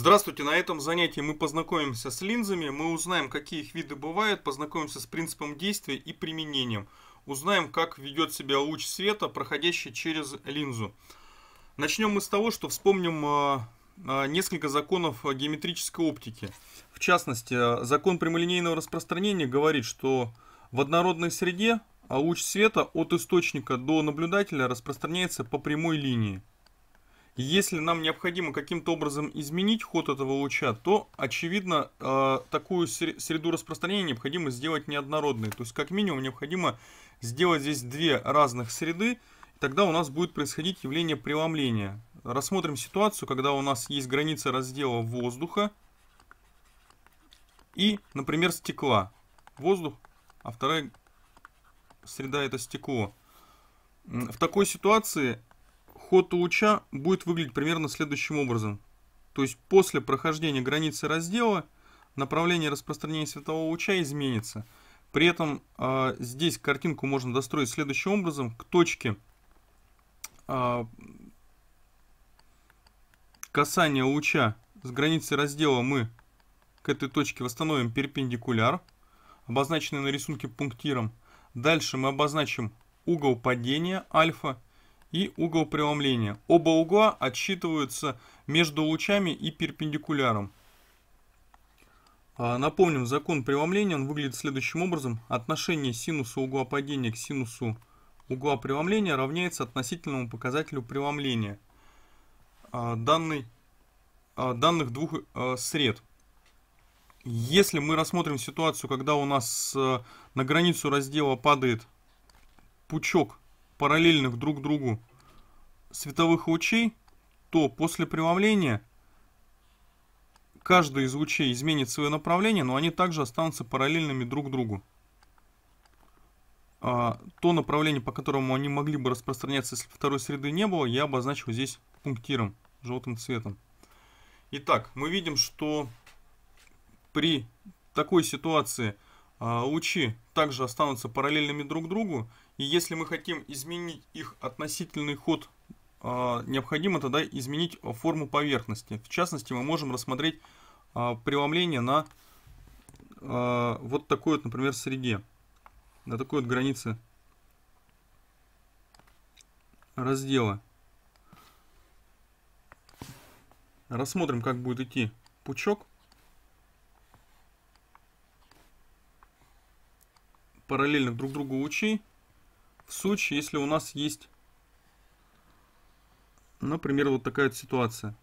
Здравствуйте, на этом занятии мы познакомимся с линзами, мы узнаем, какие их виды бывают, познакомимся с принципом действия и применением. Узнаем, как ведет себя луч света, проходящий через линзу. Начнем мы с того, что вспомним а, а, несколько законов геометрической оптики. В частности, а, закон прямолинейного распространения говорит, что в однородной среде луч света от источника до наблюдателя распространяется по прямой линии. Если нам необходимо каким-то образом изменить ход этого луча, то, очевидно, э, такую среду распространения необходимо сделать неоднородной. То есть, как минимум, необходимо сделать здесь две разных среды, тогда у нас будет происходить явление преломления. Рассмотрим ситуацию, когда у нас есть граница раздела воздуха и, например, стекла. Воздух, а вторая среда это стекло. В такой ситуации ход луча будет выглядеть примерно следующим образом. То есть после прохождения границы раздела направление распространения светового луча изменится. При этом э, здесь картинку можно достроить следующим образом. К точке э, касания луча с границы раздела мы к этой точке восстановим перпендикуляр, обозначенный на рисунке пунктиром. Дальше мы обозначим угол падения альфа и угол преломления. Оба угла отсчитываются между лучами и перпендикуляром. А, напомним, закон преломления он выглядит следующим образом. Отношение синуса угла падения к синусу угла преломления равняется относительному показателю преломления а, данной, а, данных двух сред. Если мы рассмотрим ситуацию, когда у нас на границу раздела падает пучок параллельных друг другу световых лучей, то после преломления каждый из лучей изменит свое направление, но они также останутся параллельными друг другу. А, то направление, по которому они могли бы распространяться, если второй среды не было, я обозначил здесь пунктиром, желтым цветом. Итак, мы видим, что при такой ситуации лучи также останутся параллельными друг другу, и если мы хотим изменить их относительный ход, а, необходимо тогда изменить форму поверхности. В частности, мы можем рассмотреть а, преломление на а, вот такой вот, например, среде, на такой вот границе раздела. Рассмотрим, как будет идти пучок. Параллельных друг другу лучей в случае, если у нас есть, например, вот такая вот ситуация.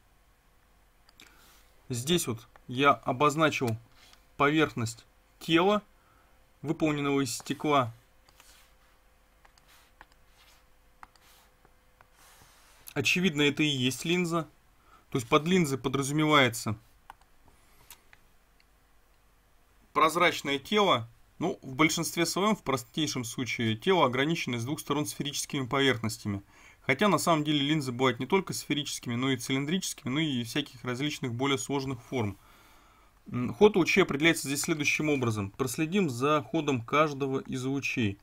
Здесь вот я обозначил поверхность тела, выполненного из стекла. Очевидно, это и есть линза. То есть под линзой подразумевается прозрачное тело ну, в большинстве своем, в простейшем случае, тело ограничено с двух сторон сферическими поверхностями. Хотя на самом деле линзы бывают не только сферическими, но и цилиндрическими, ну и всяких различных более сложных форм. Ход лучей определяется здесь следующим образом. Проследим за ходом каждого из лучей.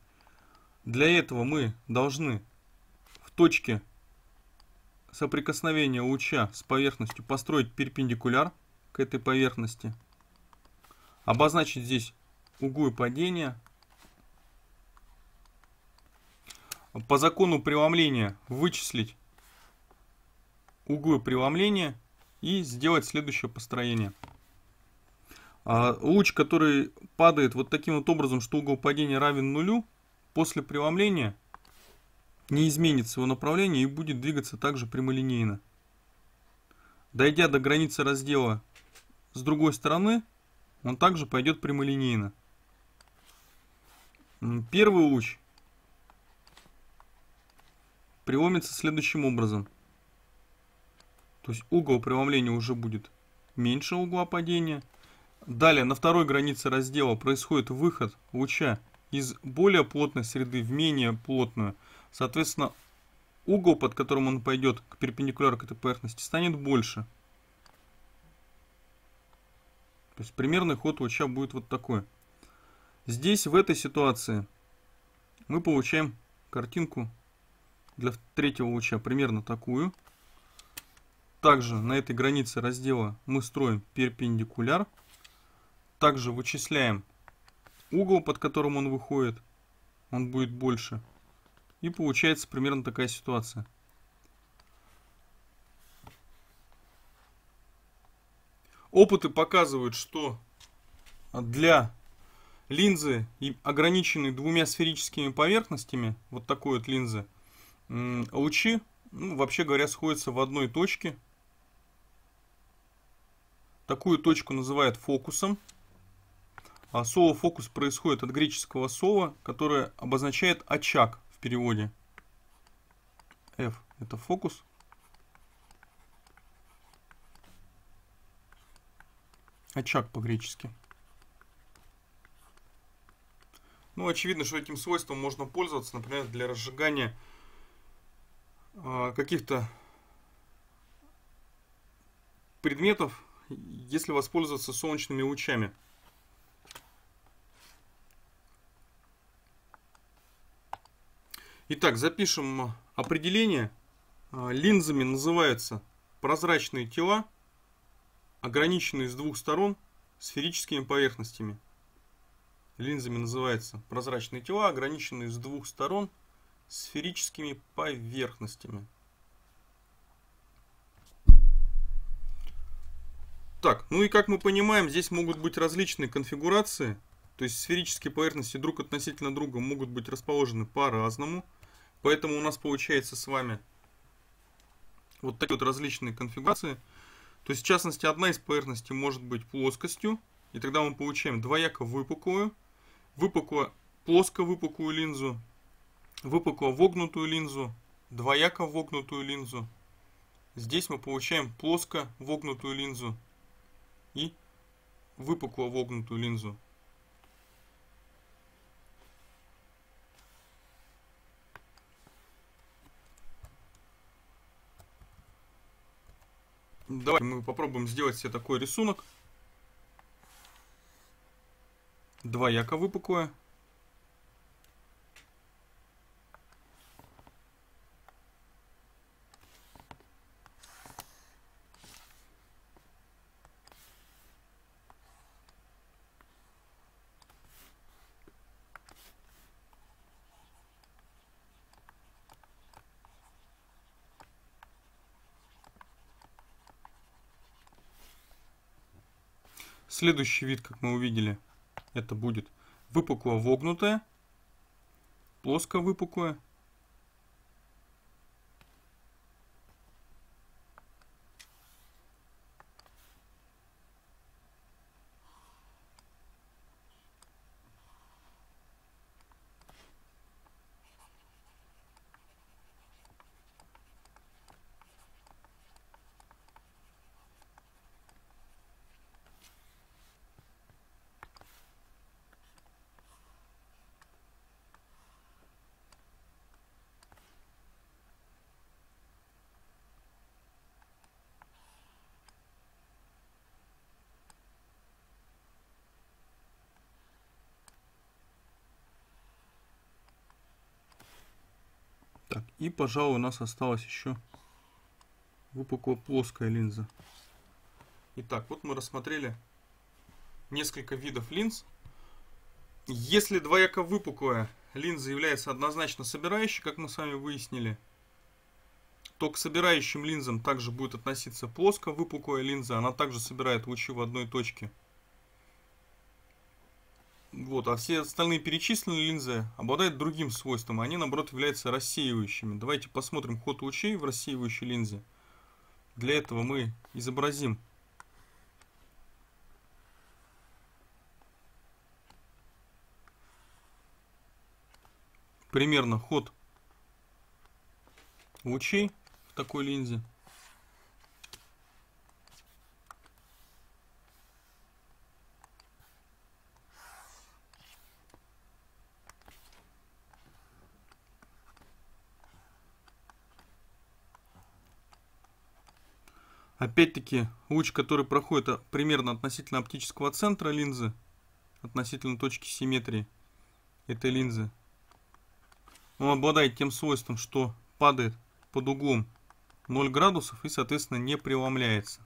Для этого мы должны в точке соприкосновения луча с поверхностью построить перпендикуляр к этой поверхности. Обозначить здесь углы падения. По закону преломления вычислить углы преломления и сделать следующее построение. А, луч, который падает вот таким вот образом, что угол падения равен нулю, после преломления не изменит своего направления и будет двигаться также прямолинейно. Дойдя до границы раздела с другой стороны, он также пойдет прямолинейно. Первый луч преломится следующим образом. То есть угол преломления уже будет меньше угла падения. Далее на второй границе раздела происходит выход луча из более плотной среды в менее плотную. Соответственно, угол, под которым он пойдет к перпендикуляру к этой поверхности, станет больше. То есть примерный ход луча будет вот такой. Здесь, в этой ситуации, мы получаем картинку для третьего луча примерно такую. Также на этой границе раздела мы строим перпендикуляр. Также вычисляем угол, под которым он выходит. Он будет больше. И получается примерно такая ситуация. Опыты показывают, что для линзы, ограниченной двумя сферическими поверхностями, вот такой вот линзы, лучи, ну, вообще говоря, сходятся в одной точке. Такую точку называют фокусом. А слово фокус происходит от греческого слова, которое обозначает очаг в переводе. F это фокус. Очаг по-гречески. Ну, очевидно, что этим свойством можно пользоваться, например, для разжигания э, каких-то предметов, если воспользоваться солнечными лучами. Итак, запишем определение. А, линзами называются прозрачные тела, ограниченные с двух сторон сферическими поверхностями. Линзами называются прозрачные тела, ограниченные с двух сторон сферическими поверхностями. Так, ну и как мы понимаем, здесь могут быть различные конфигурации. То есть сферические поверхности друг относительно друга могут быть расположены по-разному. Поэтому у нас получается с вами вот такие вот различные конфигурации. То есть, в частности, одна из поверхностей может быть плоскостью, и тогда мы получаем двояко выпуклую, выпукло, плоско выпуклую линзу, выпукло вогнутую линзу, двояко вогнутую линзу. Здесь мы получаем плоско вогнутую линзу и выпукло вогнутую линзу. Давайте мы попробуем сделать себе такой рисунок. Двояко выпуклое. Следующий вид, как мы увидели, это будет выпукло вогнутое, и, пожалуй, у нас осталась еще выпукло плоская линза. Итак, вот мы рассмотрели несколько видов линз. Если двояко выпуклая линза является однозначно собирающей, как мы с вами выяснили, то к собирающим линзам также будет относиться плоско выпуклая линза. Она также собирает лучи в одной точке. Вот, а все остальные перечисленные линзы обладают другим свойством. Они, наоборот, являются рассеивающими. Давайте посмотрим ход лучей в рассеивающей линзе. Для этого мы изобразим примерно ход лучей в такой линзе. Опять-таки, луч, который проходит а, примерно относительно оптического центра линзы, относительно точки симметрии этой линзы, он обладает тем свойством, что падает под углом 0 градусов и, соответственно, не преломляется.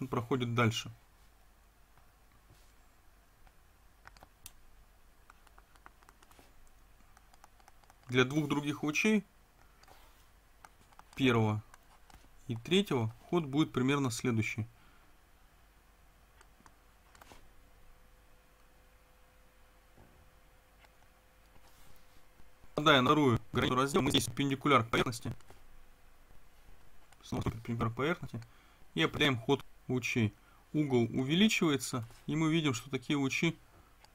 Он проходит дальше. Для двух других лучей, первого и третьего, ход будет примерно следующий. Попадая на вторую границу раздела, мы здесь перпендикуляр к поверхности. Снова перпендикуляр к поверхности. И определяем ход лучей. Угол увеличивается, и мы видим, что такие лучи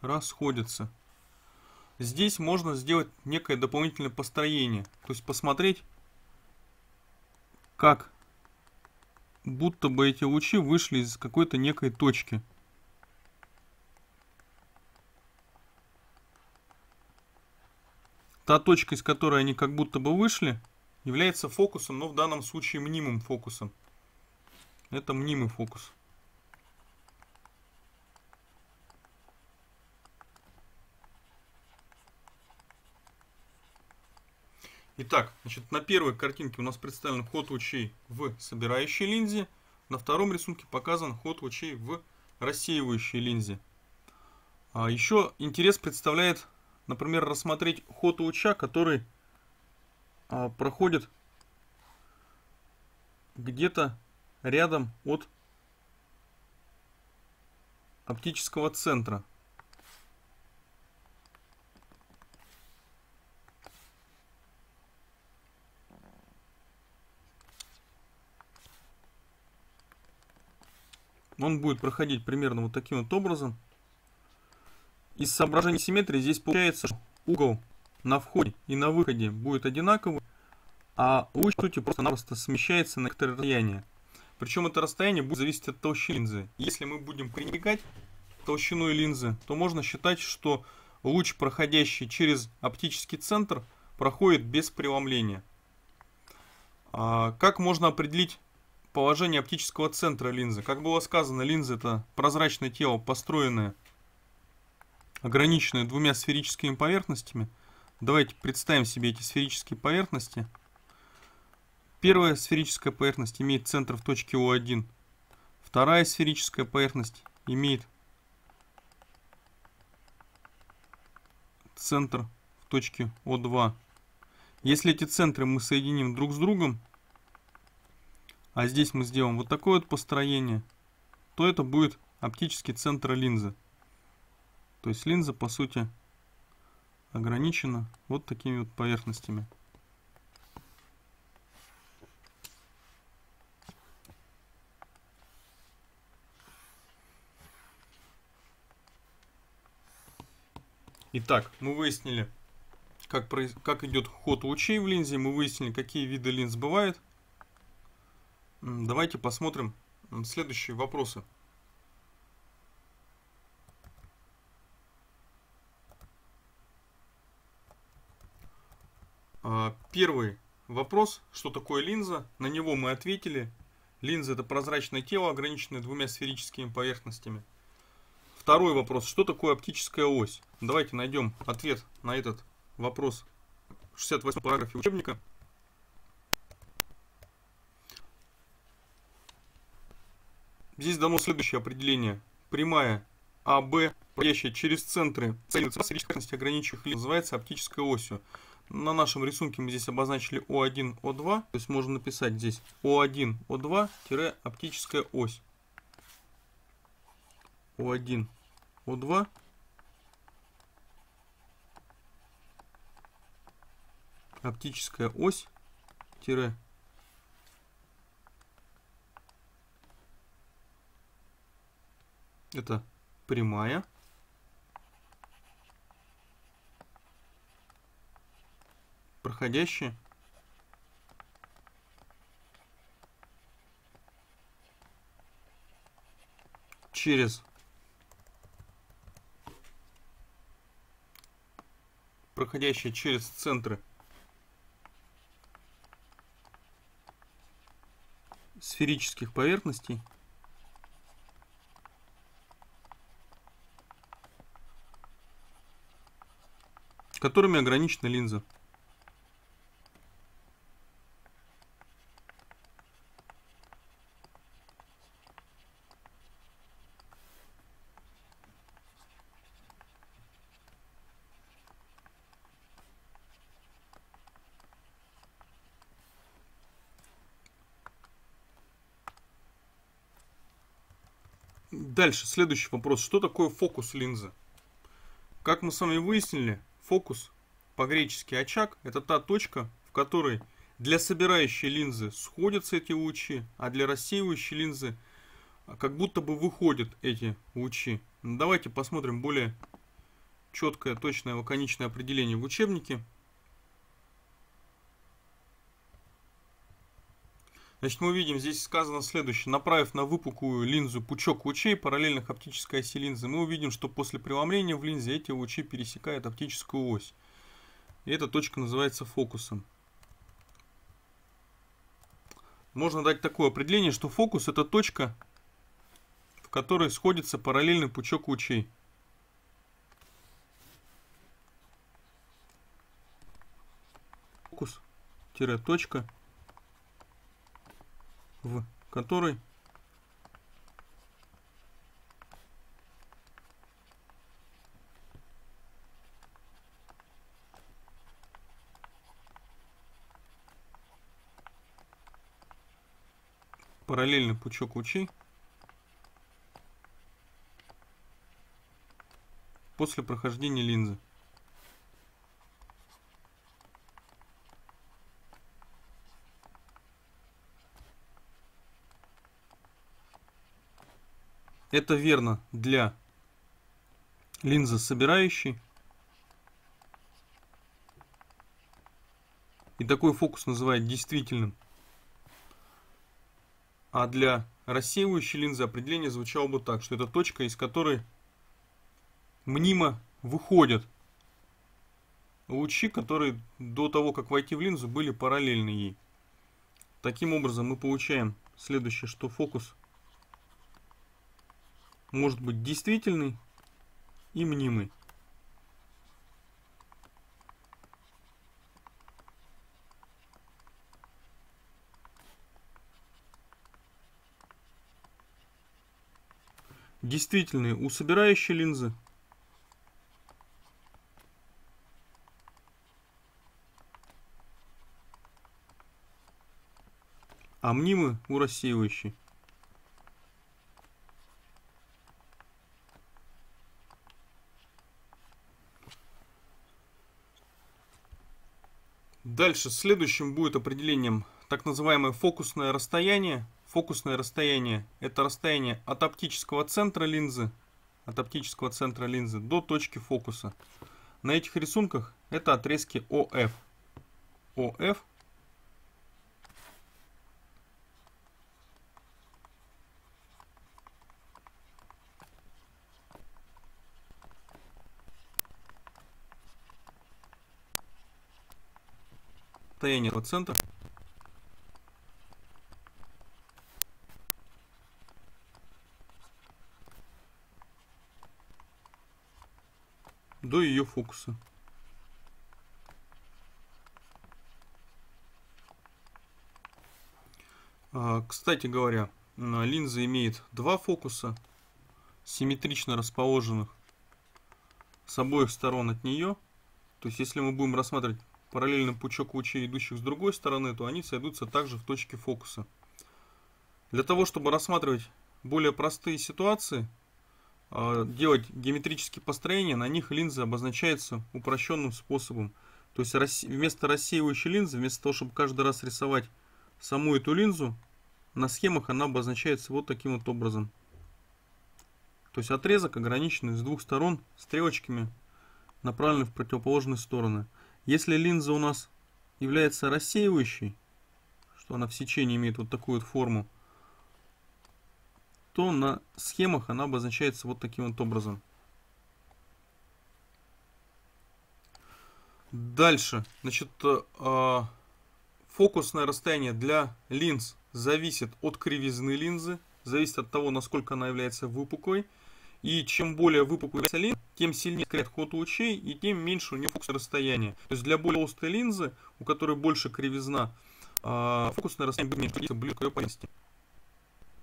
расходятся. Здесь можно сделать некое дополнительное построение. То есть посмотреть, как будто бы эти лучи вышли из какой-то некой точки. Та точка, из которой они как будто бы вышли, является фокусом, но в данном случае мнимым фокусом. Это мнимый фокус. Итак, значит, на первой картинке у нас представлен ход лучей в собирающей линзе. На втором рисунке показан ход лучей в рассеивающей линзе. А еще интерес представляет, например, рассмотреть ход луча, который а, проходит где-то рядом от оптического центра. Он будет проходить примерно вот таким вот образом. Из соображений симметрии здесь получается, что угол на входе и на выходе будет одинаковый, а луч, сути, просто-напросто смещается на некоторое расстояние. Причем это расстояние будет зависеть от толщины линзы. Если мы будем пренебрегать толщиной линзы, то можно считать, что луч, проходящий через оптический центр, проходит без преломления. А как можно определить положение оптического центра линзы. Как было сказано, линза это прозрачное тело, построенное, ограниченное двумя сферическими поверхностями. Давайте представим себе эти сферические поверхности. Первая сферическая поверхность имеет центр в точке О1. Вторая сферическая поверхность имеет центр в точке О2. Если эти центры мы соединим друг с другом, а здесь мы сделаем вот такое вот построение, то это будет оптический центр линзы. То есть линза, по сути, ограничена вот такими вот поверхностями. Итак, мы выяснили, как, как идет ход лучей в линзе, мы выяснили, какие виды линз бывают. Давайте посмотрим следующие вопросы. А, первый вопрос, что такое линза, на него мы ответили. Линза это прозрачное тело, ограниченное двумя сферическими поверхностями. Второй вопрос, что такое оптическая ось? Давайте найдем ответ на этот вопрос в 68 параграфе учебника. Здесь дано следующее определение. Прямая АБ, проходящая через центры сферической ограничивающих линий, называется оптической осью. На нашем рисунке мы здесь обозначили О1, О2, то есть можно написать здесь О1, О2, оптическая ось. О1, О2, оптическая ось, тире Это прямая. Проходящая. Через проходящая через центры сферических поверхностей которыми ограничена линза. Дальше, следующий вопрос. Что такое фокус линзы? Как мы с вами выяснили, фокус по-гречески очаг – это та точка, в которой для собирающей линзы сходятся эти лучи, а для рассеивающей линзы как будто бы выходят эти лучи. Давайте посмотрим более четкое, точное, лаконичное определение в учебнике. Значит, мы видим, здесь сказано следующее. Направив на выпуклую линзу пучок лучей, параллельных оптической оси линзы, мы увидим, что после преломления в линзе эти лучи пересекают оптическую ось. И эта точка называется фокусом. Можно дать такое определение, что фокус это точка, в которой сходится параллельный пучок лучей. Фокус-точка в которой параллельный пучок лучей после прохождения линзы. Это верно для линзы собирающей. И такой фокус называют действительным. А для рассеивающей линзы определение звучало бы так, что это точка, из которой мнимо выходят лучи, которые до того, как войти в линзу, были параллельны ей. Таким образом, мы получаем следующее, что фокус может быть действительный и мнимый. Действительный у собирающей линзы а мнимы у рассеивающей. Дальше, следующим будет определением так называемое фокусное расстояние. Фокусное расстояние – это расстояние от оптического центра линзы, от оптического центра линзы до точки фокуса. На этих рисунках это отрезки ОФ. ОФ расстояние от центра до ее фокуса. А, кстати говоря, линза имеет два фокуса, симметрично расположенных с обоих сторон от нее. То есть, если мы будем рассматривать параллельно пучок лучей, идущих с другой стороны, то они сойдутся также в точке фокуса. Для того, чтобы рассматривать более простые ситуации, а, делать геометрические построения, на них линза обозначается упрощенным способом. То есть вместо рассеивающей линзы, вместо того, чтобы каждый раз рисовать саму эту линзу, на схемах она обозначается вот таким вот образом. То есть отрезок ограниченный с двух сторон стрелочками, направленный в противоположные стороны. Если линза у нас является рассеивающей, что она в сечении имеет вот такую вот форму, то на схемах она обозначается вот таким вот образом. Дальше, значит, э, фокусное расстояние для линз зависит от кривизны линзы, зависит от того, насколько она является выпуклой. И чем более выпуклая линза, тем сильнее скрят ход лучей и тем меньше у нее фокусное расстояние. То есть для более толстой линзы, у которой больше кривизна, а, фокусное расстояние будет меньше, ближе к ее поверхности.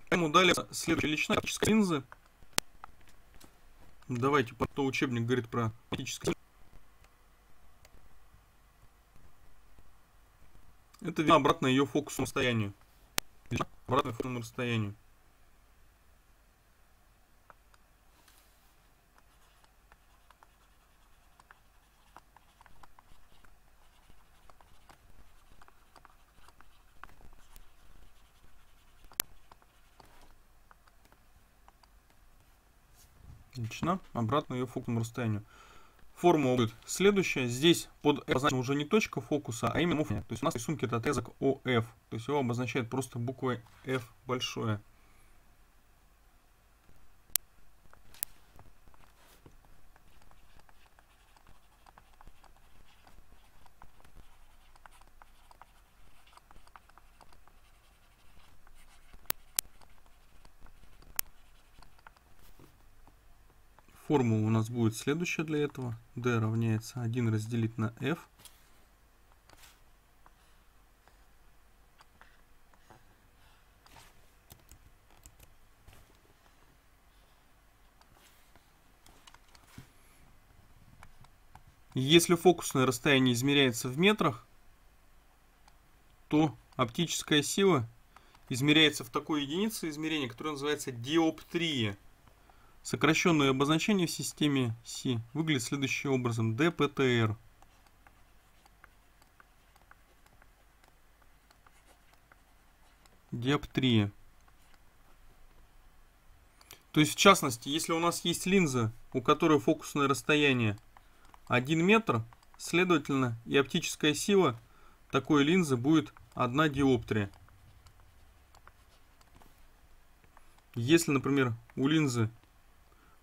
Поэтому далее следующая величина оптической линзы. Давайте, то учебник говорит про оптическую Это видно обратно ее фокусному расстоянию. Обратно фокусному расстоянию. Отлично. Обратно ее фокусному расстоянию. Формула будет следующая. Здесь под обозначена уже не точка фокуса, а именно. То есть у нас в рисунке это отрезок ОФ. То есть его обозначает просто буквой F большое. Формула у нас будет следующая для этого. D равняется 1 разделить на F. Если фокусное расстояние измеряется в метрах, то оптическая сила измеряется в такой единице измерения, которая называется диоптрия. Сокращенное обозначение в системе C выглядит следующим образом. DPTR. Диоптрия. То есть, в частности, если у нас есть линза, у которой фокусное расстояние 1 метр, следовательно, и оптическая сила такой линзы будет 1 диоптрия. Если, например, у линзы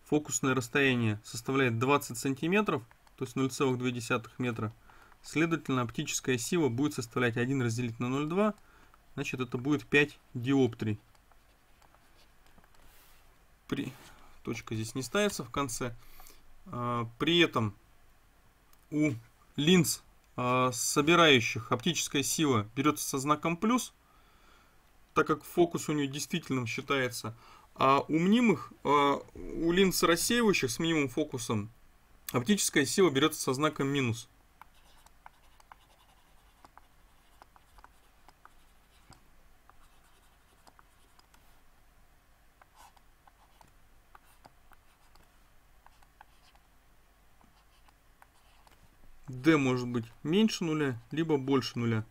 фокусное расстояние составляет 20 сантиметров, то есть 0,2 метра, следовательно, оптическая сила будет составлять 1 разделить на 0,2, значит это будет 5 диоптрий. При... Точка здесь не ставится в конце. А, при этом у линз а, собирающих оптическая сила берется со знаком плюс, так как фокус у нее действительно считается а у мнимых, а у линз рассеивающих с минимум фокусом оптическая сила берется со знаком минус. D может быть меньше нуля, либо больше нуля.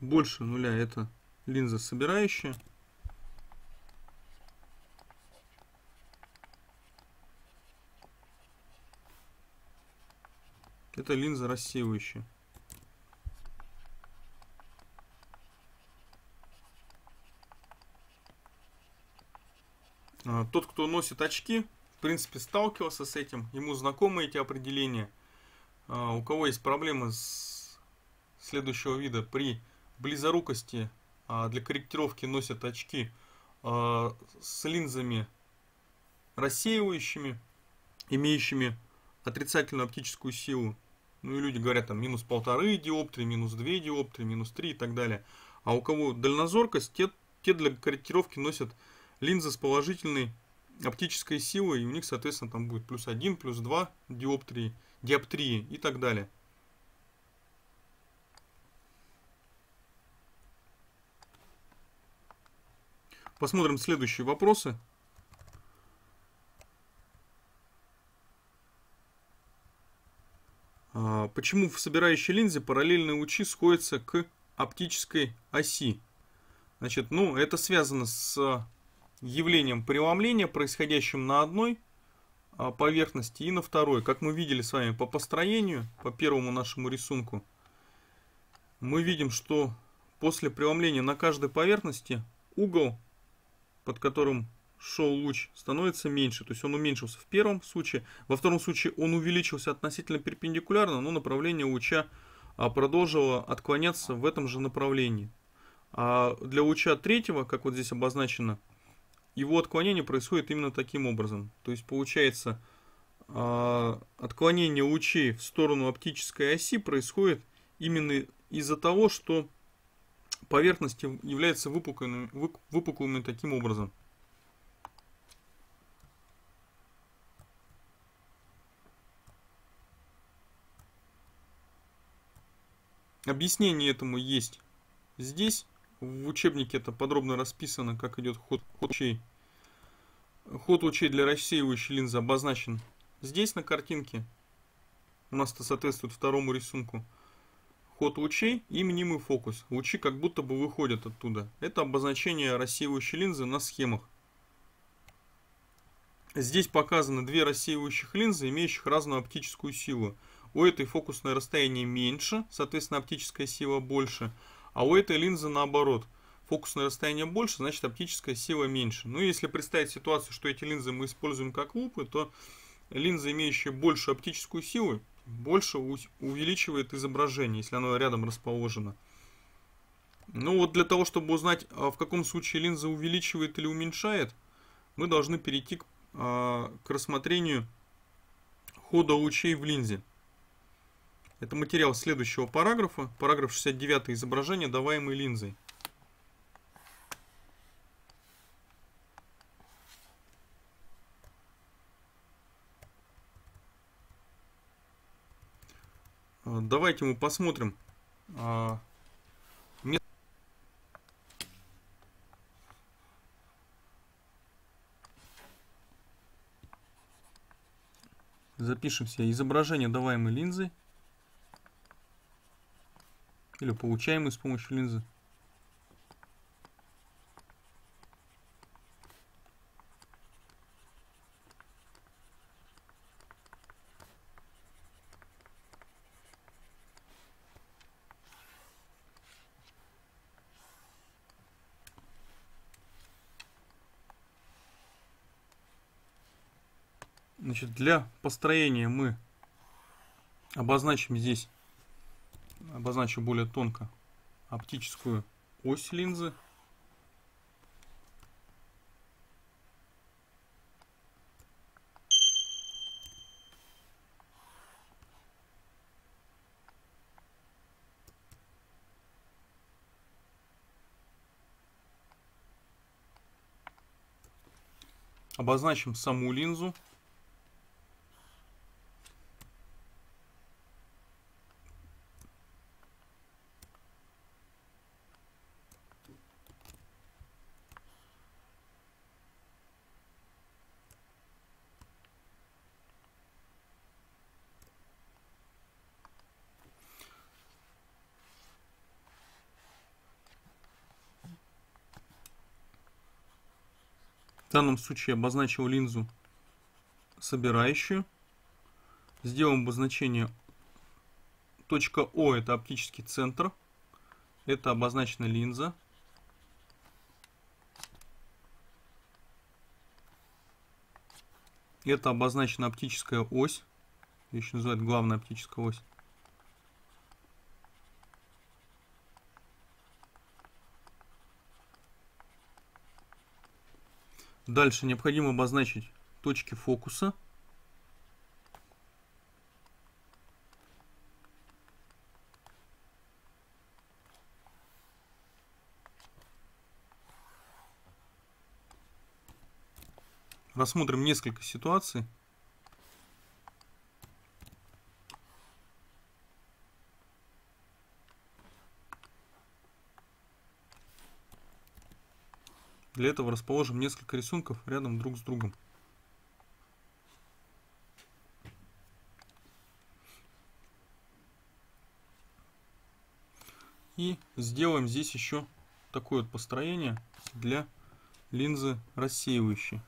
Больше нуля это линза собирающая. Это линза рассеивающая. А, тот, кто носит очки, в принципе, сталкивался с этим, ему знакомы эти определения. А, у кого есть проблемы с следующего вида, при близорукости а, для корректировки носят очки с линзами рассеивающими, имеющими отрицательную оптическую силу. Ну и люди говорят там минус полторы диоптрии, минус две диоптрии, минус три и так далее. А у кого дальнозоркость, те, те для корректировки носят линзы с положительной оптической силой, и у них, соответственно, там будет плюс один, плюс два диоптрии, диоптрии и так далее. Посмотрим следующие вопросы. Почему в собирающей линзе параллельные лучи сходятся к оптической оси? Значит, ну, это связано с явлением преломления, происходящим на одной а, поверхности и на второй. Как мы видели с вами по построению, по первому нашему рисунку, мы видим, что после преломления на каждой поверхности угол, под которым шел луч, становится меньше. То есть он уменьшился в первом случае. Во втором случае он увеличился относительно перпендикулярно, но направление луча а, продолжило отклоняться в этом же направлении. А для луча третьего, как вот здесь обозначено, его отклонение происходит именно таким образом. То есть получается а, отклонение лучей в сторону оптической оси происходит именно из-за того, что поверхности являются выпуклыми, выпуклыми таким образом. Объяснение этому есть здесь. В учебнике это подробно расписано, как идет ход, ход лучей. Ход лучей для рассеивающей линзы обозначен здесь на картинке. У нас это соответствует второму рисунку. Ход лучей и мнимый фокус. Лучи как будто бы выходят оттуда. Это обозначение рассеивающей линзы на схемах. Здесь показаны две рассеивающих линзы, имеющих разную оптическую силу. У этой фокусное расстояние меньше, соответственно оптическая сила больше, а у этой линзы наоборот. Фокусное расстояние больше, значит оптическая сила меньше. Ну если представить ситуацию, что эти линзы мы используем как лупы, то линза, имеющая большую оптическую силу, больше увеличивает изображение, если оно рядом расположено. Ну вот для того, чтобы узнать, а в каком случае линза увеличивает или уменьшает, мы должны перейти к, а, к рассмотрению хода лучей в линзе. Это материал следующего параграфа, параграф 69 изображение, даваемой линзой. А, давайте мы посмотрим. А, Запишем все изображение даваемой линзы или получаемой с помощью линзы. Значит, для построения мы обозначим здесь, обозначу более тонко, оптическую ось линзы. Обозначим саму линзу. В данном случае обозначил линзу собирающую. Сделаем обозначение точка О это оптический центр. Это обозначена линза. Это обозначена оптическая ось. Еще называют главная оптическая ось. Дальше необходимо обозначить точки фокуса. Рассмотрим несколько ситуаций. Для этого расположим несколько рисунков рядом друг с другом. И сделаем здесь еще такое вот построение для линзы рассеивающей.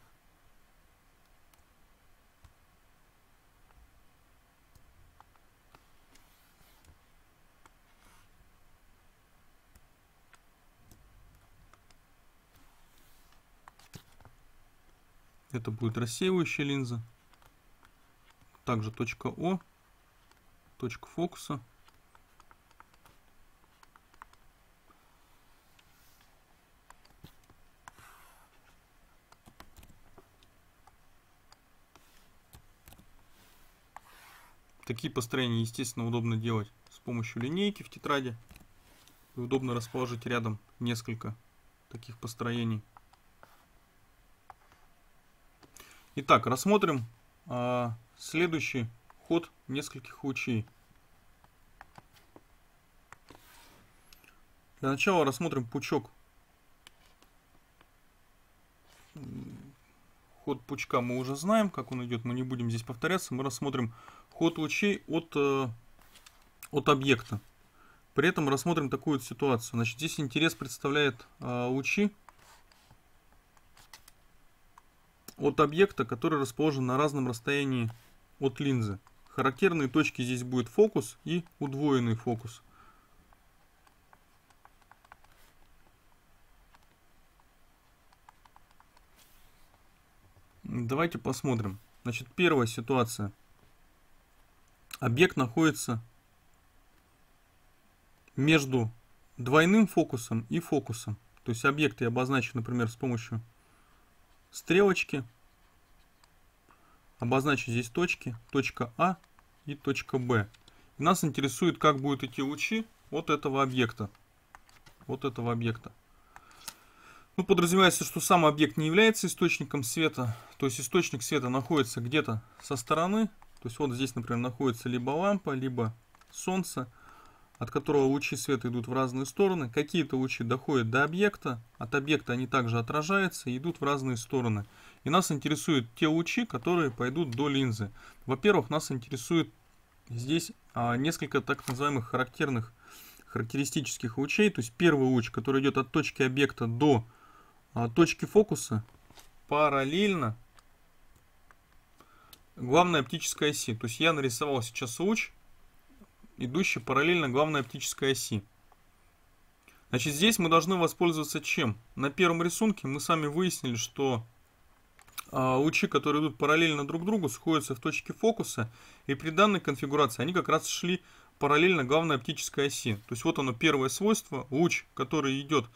Это будет рассеивающая линза. Также точка О, точка фокуса. Такие построения, естественно, удобно делать с помощью линейки в тетради. И удобно расположить рядом несколько таких построений. Итак, рассмотрим а, следующий ход нескольких лучей. Для начала рассмотрим пучок. Ход пучка мы уже знаем, как он идет, мы не будем здесь повторяться. Мы рассмотрим ход лучей от, э, от объекта. При этом рассмотрим такую вот ситуацию. Значит, здесь интерес представляет э, лучи от объекта, который расположен на разном расстоянии от линзы. Характерные точки здесь будет фокус и удвоенный фокус. Давайте посмотрим. Значит, первая ситуация. Объект находится между двойным фокусом и фокусом. То есть объект я обозначу, например, с помощью стрелочки. Обозначу здесь точки, точка А и точка Б. Нас интересует, как будут идти лучи от этого объекта. Вот этого объекта. Ну, подразумевается, что сам объект не является источником света. То есть источник света находится где-то со стороны. То есть вот здесь, например, находится либо лампа, либо солнце от которого лучи света идут в разные стороны. Какие-то лучи доходят до объекта, от объекта они также отражаются и идут в разные стороны. И нас интересуют те лучи, которые пойдут до линзы. Во-первых, нас интересует здесь а, несколько так называемых характерных характеристических лучей. То есть первый луч, который идет от точки объекта до а, точки фокуса, параллельно главной оптической оси. То есть я нарисовал сейчас луч, идущий параллельно главной оптической оси. Значит, здесь мы должны воспользоваться чем? На первом рисунке мы сами выяснили, что а, лучи, которые идут параллельно друг другу, сходятся в точке фокуса, и при данной конфигурации они как раз шли параллельно главной оптической оси. То есть вот оно первое свойство, луч, который идет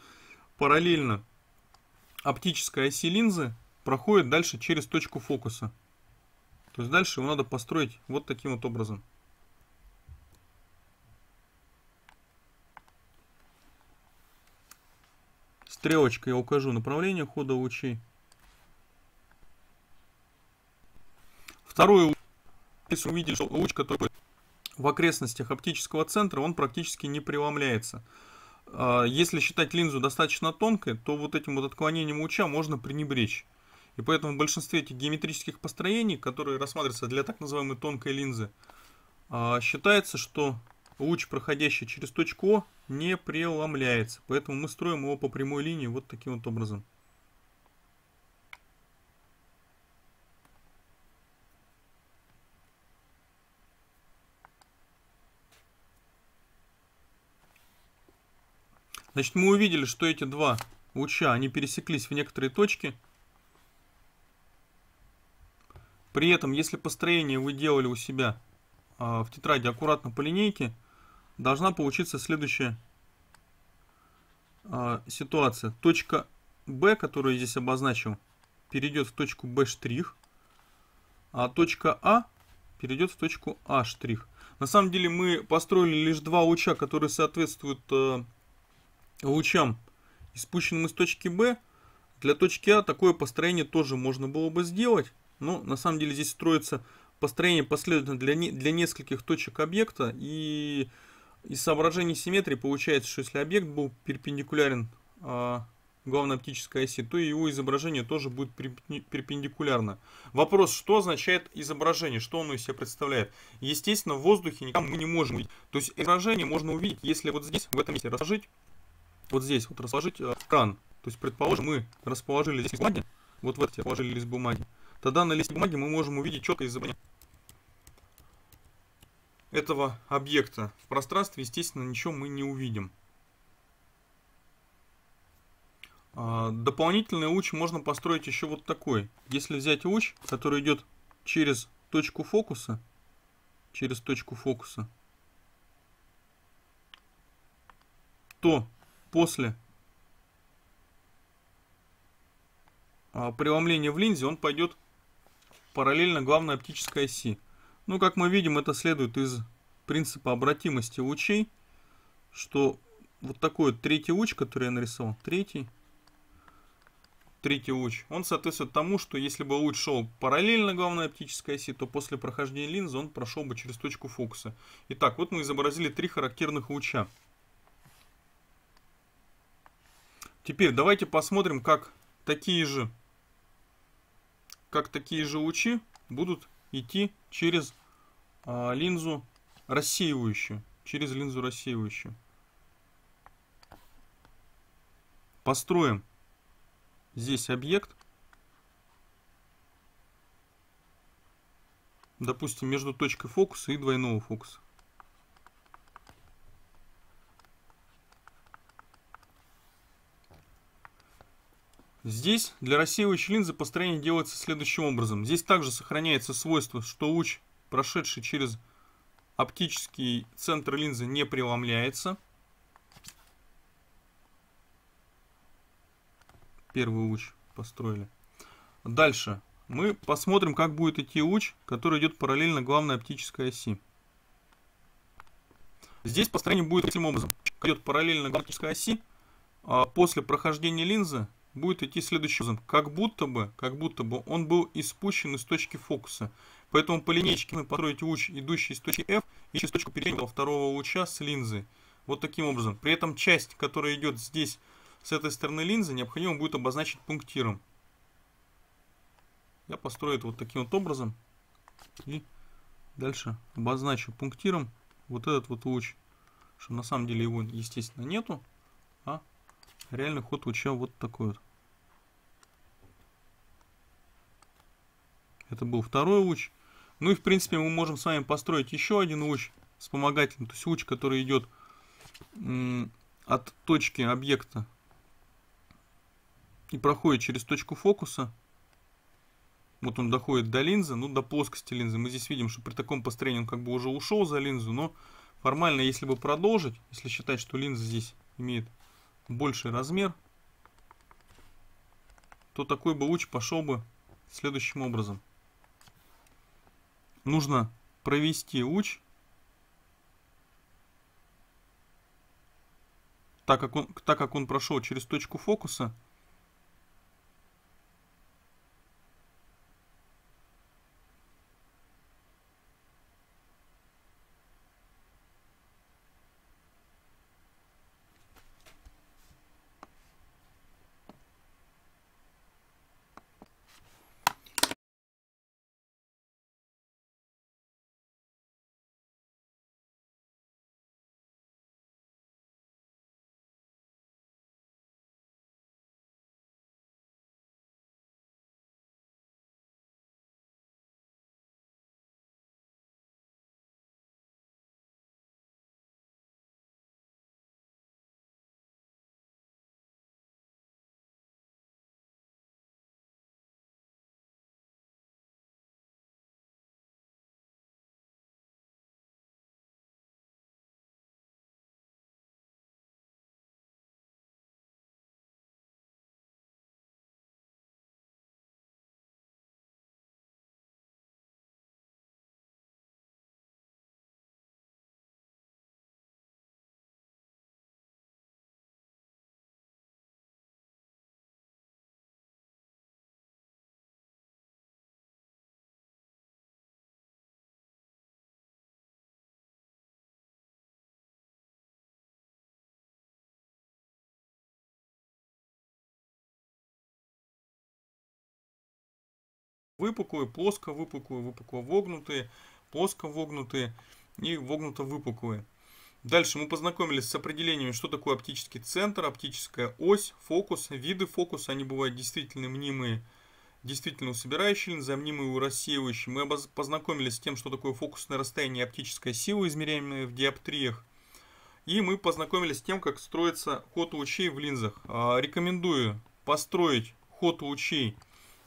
параллельно оптической оси линзы, проходит дальше через точку фокуса. То есть дальше его надо построить вот таким вот образом. Стрелочкой я укажу направление хода лучей. Второй если увидели, что луч, который в окрестностях оптического центра, он практически не преломляется. А, если считать линзу достаточно тонкой, то вот этим вот отклонением луча можно пренебречь. И поэтому в большинстве этих геометрических построений, которые рассматриваются для так называемой тонкой линзы, а, считается, что луч, проходящий через точку не преломляется. Поэтому мы строим его по прямой линии вот таким вот образом. Значит, мы увидели, что эти два луча, они пересеклись в некоторые точки. При этом, если построение вы делали у себя э, в тетради аккуратно по линейке, должна получиться следующая э, ситуация. Точка B, которую я здесь обозначил, перейдет в точку B', а точка А перейдет в точку А'. На самом деле мы построили лишь два луча, которые соответствуют э, лучам, испущенным из точки B. Для точки А такое построение тоже можно было бы сделать. Но на самом деле здесь строится построение последовательно для, не, для нескольких точек объекта. И из соображений симметрии получается, что если объект был перпендикулярен э, главной оптической оси, то его изображение тоже будет перпендикулярно. Вопрос, что означает изображение, что оно из себя представляет? Естественно, в воздухе никак мы не можем увидеть. То есть изображение можно увидеть, если вот здесь, в этом месте расложить, вот здесь вот расположить э, экран. То есть, предположим, мы расположили здесь бумаги, вот в эти положили лист бумаги. Тогда на листе бумаги мы можем увидеть четкое изображение этого объекта в пространстве, естественно, ничего мы не увидим. А, дополнительный луч можно построить еще вот такой. Если взять луч, который идет через точку фокуса, через точку фокуса, то после а, преломления в линзе он пойдет параллельно главной оптической оси. Ну, как мы видим, это следует из принципа обратимости лучей, что вот такой вот третий луч, который я нарисовал, третий, третий луч, он соответствует тому, что если бы луч шел параллельно главной оптической оси, то после прохождения линзы он прошел бы через точку фокуса. Итак, вот мы изобразили три характерных луча. Теперь давайте посмотрим, как такие же, как такие же лучи будут идти через а, линзу рассеивающую. Через линзу рассеивающую. Построим здесь объект. Допустим, между точкой фокуса и двойного фокуса. Здесь для рассеивающей линзы построение делается следующим образом. Здесь также сохраняется свойство, что луч, прошедший через оптический центр линзы, не преломляется. Первый луч построили. Дальше мы посмотрим, как будет идти луч, который идет параллельно главной оптической оси. Здесь построение будет таким образом. Идет параллельно главной оптической оси. А после прохождения линзы будет идти следующим образом. Как будто бы, как будто бы он был испущен из точки фокуса. Поэтому по линейке мы построить луч, идущий из точки F, и через точку перехода второго луча с линзы. Вот таким образом. При этом часть, которая идет здесь, с этой стороны линзы, необходимо будет обозначить пунктиром. Я построю это вот таким вот образом. И дальше обозначу пунктиром вот этот вот луч. Что на самом деле его, естественно, нету. А реальный ход луча вот такой вот. Это был второй луч. Ну и в принципе мы можем с вами построить еще один луч вспомогательный. То есть луч, который идет от точки объекта и проходит через точку фокуса. Вот он доходит до линзы, ну до плоскости линзы. Мы здесь видим, что при таком построении он как бы уже ушел за линзу, но формально, если бы продолжить, если считать, что линза здесь имеет больший размер, то такой бы луч пошел бы следующим образом нужно провести луч, так как он, так как он прошел через точку фокуса, выпуклые, плоско выпуклые, выпукло вогнутые, плоско вогнутые и вогнуто выпуклые. Дальше мы познакомились с определениями, что такое оптический центр, оптическая ось, фокус, виды фокуса. Они бывают действительно мнимые, действительно у собирающей линзы, а мнимые у. Мы познакомились с тем, что такое фокусное расстояние и оптическая сила, измеряемая в диоптриях. И мы познакомились с тем, как строится ход лучей в линзах. А, рекомендую построить ход лучей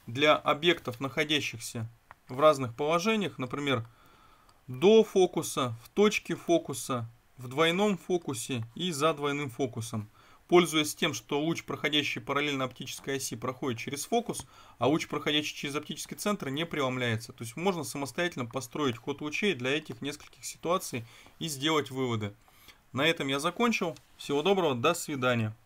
для объектов, находящихся в разных положениях, например, до фокуса, в точке фокуса, в двойном фокусе и за двойным фокусом. пользуясь тем, что луч, проходящий параллельно оптической оси, проходит через фокус, а луч, проходящий через оптический центр, не преломляется. То есть можно самостоятельно построить ход лучей для этих нескольких ситуаций и сделать выводы. На этом я закончил. Всего доброго, до свидания.